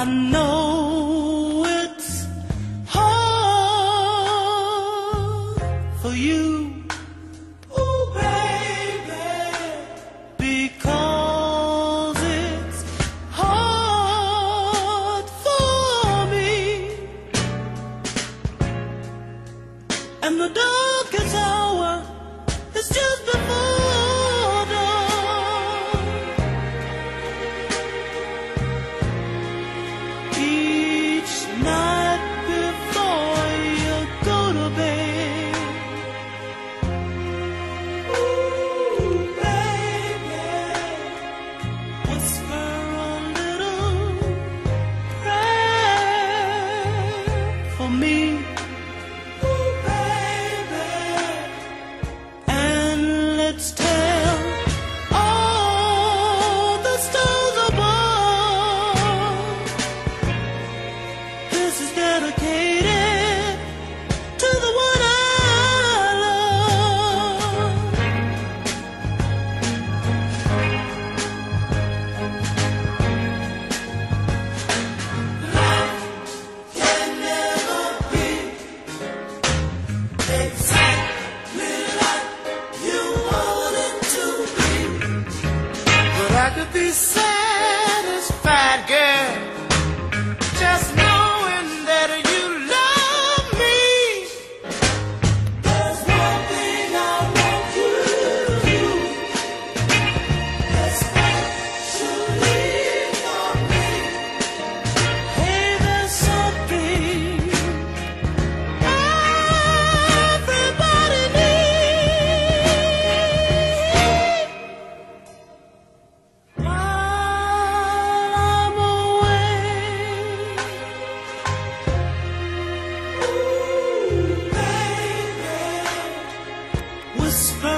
I know it's hard for you. Baby. Because it's hard for me. And the darkest hour is just me. I could be satisfied, girl. whisper